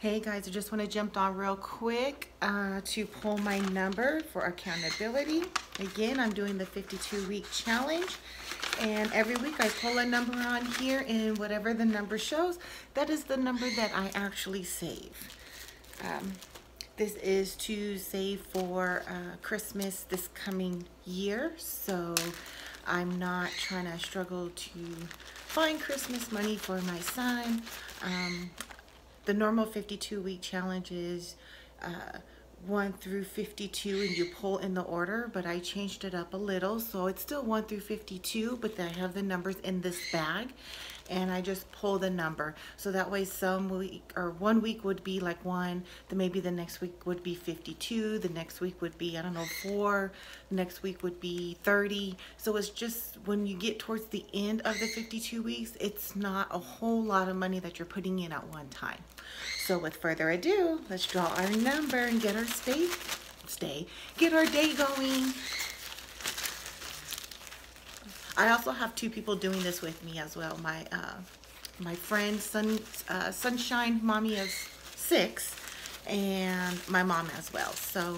Hey guys, I just want to jump on real quick uh, to pull my number for accountability. Again, I'm doing the 52 week challenge and every week I pull a number on here and whatever the number shows, that is the number that I actually save. Um, this is to save for uh, Christmas this coming year, so I'm not trying to struggle to find Christmas money for my son. Um, the normal 52 week challenge is uh, 1 through 52 and you pull in the order but I changed it up a little. So it's still 1 through 52 but I have the numbers in this bag and I just pull the number. So that way some week or one week would be like one, then maybe the next week would be 52, the next week would be, I don't know, four, next week would be 30. So it's just when you get towards the end of the 52 weeks, it's not a whole lot of money that you're putting in at one time. So with further ado, let's draw our number and get our stay, stay, get our day going. I also have two people doing this with me as well. My uh, my friend Sun uh, Sunshine Mommy is six, and my mom as well. So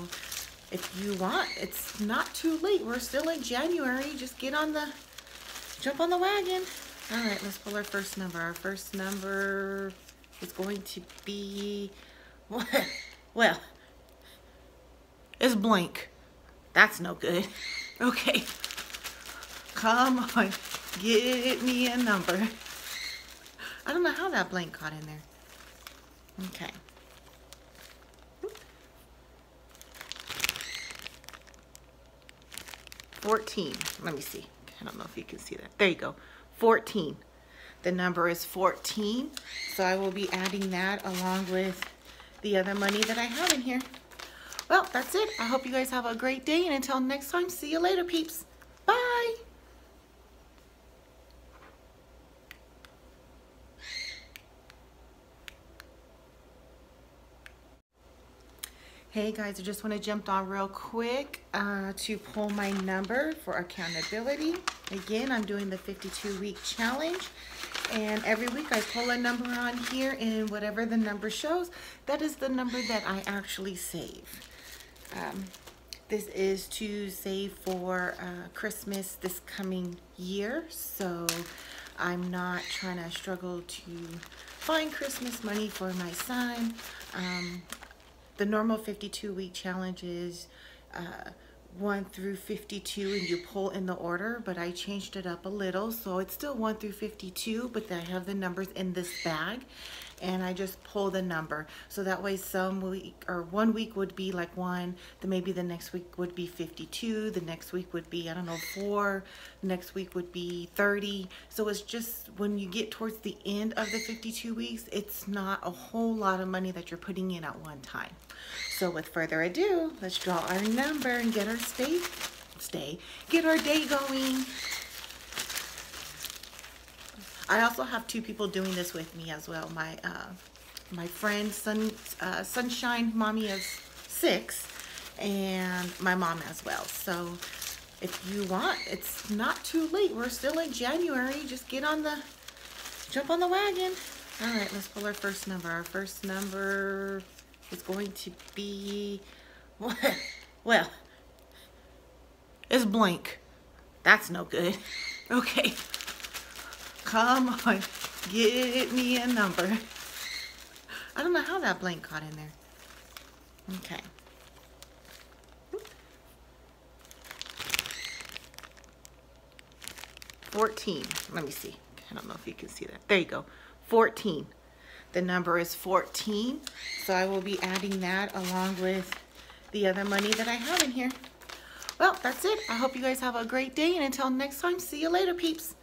if you want, it's not too late. We're still in January. Just get on the jump on the wagon. All right, let's pull our first number. Our first number is going to be well, it's blank. That's no good. Okay. Come on, get me a number. I don't know how that blank got in there. Okay. Fourteen. Let me see. I don't know if you can see that. There you go. Fourteen. The number is 14. So I will be adding that along with the other money that I have in here. Well, that's it. I hope you guys have a great day. And until next time, see you later, peeps. Bye. Hey guys, I just want to jump on real quick uh, to pull my number for accountability. Again, I'm doing the 52 week challenge and every week I pull a number on here and whatever the number shows, that is the number that I actually save. Um, this is to save for uh, Christmas this coming year, so I'm not trying to struggle to find Christmas money for my son. Um, the normal 52 week challenge is uh, 1 through 52 and you pull in the order but I changed it up a little. So it's still 1 through 52 but I have the numbers in this bag and I just pull the number. So that way some week or one week would be like one, then maybe the next week would be 52, the next week would be, I don't know, four, next week would be 30. So it's just when you get towards the end of the 52 weeks, it's not a whole lot of money that you're putting in at one time. So with further ado, let's draw our number and get our stay, stay, get our day going. I also have two people doing this with me as well. My uh, my friend Sun uh, Sunshine Mommy is six, and my mom as well. So if you want, it's not too late. We're still in January. Just get on the jump on the wagon. All right, let's pull our first number. Our first number is going to be well, it's blank. That's no good. Okay. Come on, get me a number. I don't know how that blank got in there. Okay. Fourteen. Let me see. I don't know if you can see that. There you go. Fourteen. The number is 14. So I will be adding that along with the other money that I have in here. Well, that's it. I hope you guys have a great day. And until next time, see you later, peeps.